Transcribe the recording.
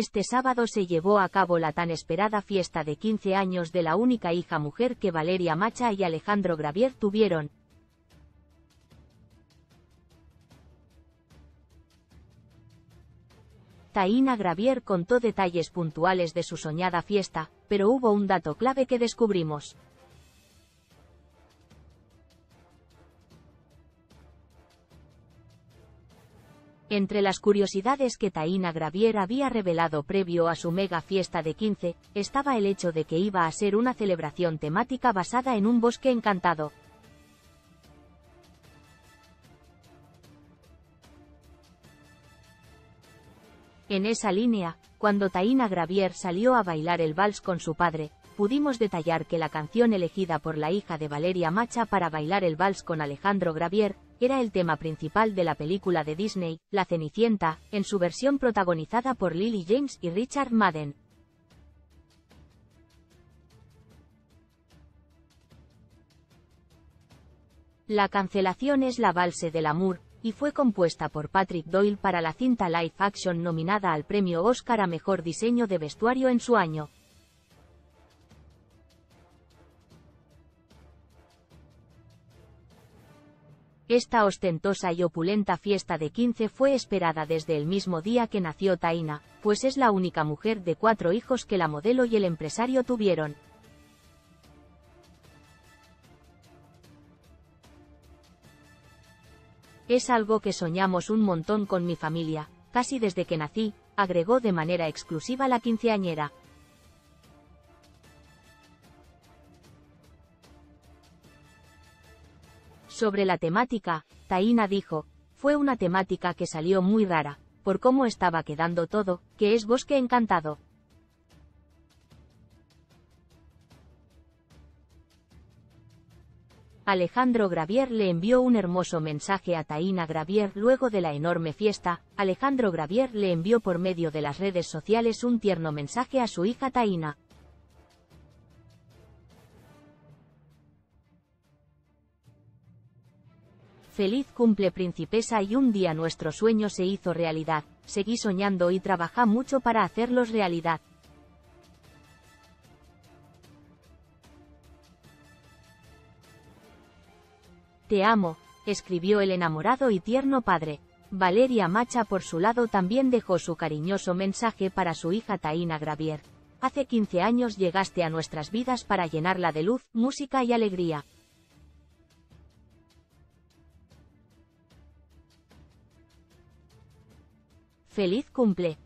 Este sábado se llevó a cabo la tan esperada fiesta de 15 años de la única hija mujer que Valeria Macha y Alejandro Gravier tuvieron. Taina Gravier contó detalles puntuales de su soñada fiesta, pero hubo un dato clave que descubrimos. Entre las curiosidades que Taina Gravier había revelado previo a su mega fiesta de 15, estaba el hecho de que iba a ser una celebración temática basada en un bosque encantado. En esa línea, cuando Taina Gravier salió a bailar el vals con su padre, pudimos detallar que la canción elegida por la hija de Valeria Macha para bailar el vals con Alejandro Gravier, era el tema principal de la película de Disney, La Cenicienta, en su versión protagonizada por Lily James y Richard Madden. La cancelación es la valse del amor, y fue compuesta por Patrick Doyle para la cinta live action nominada al premio Oscar a Mejor Diseño de Vestuario en su año. Esta ostentosa y opulenta fiesta de 15 fue esperada desde el mismo día que nació Taina, pues es la única mujer de cuatro hijos que la modelo y el empresario tuvieron. Es algo que soñamos un montón con mi familia, casi desde que nací, agregó de manera exclusiva la quinceañera. Sobre la temática, Taina dijo, fue una temática que salió muy rara, por cómo estaba quedando todo, que es bosque encantado. Alejandro Gravier le envió un hermoso mensaje a Taina Gravier luego de la enorme fiesta. Alejandro Gravier le envió por medio de las redes sociales un tierno mensaje a su hija Taina. Feliz cumple princesa y un día nuestro sueño se hizo realidad, seguí soñando y trabajá mucho para hacerlos realidad. Te amo, escribió el enamorado y tierno padre. Valeria Macha por su lado también dejó su cariñoso mensaje para su hija Taina Gravier. Hace 15 años llegaste a nuestras vidas para llenarla de luz, música y alegría. Feliz cumple.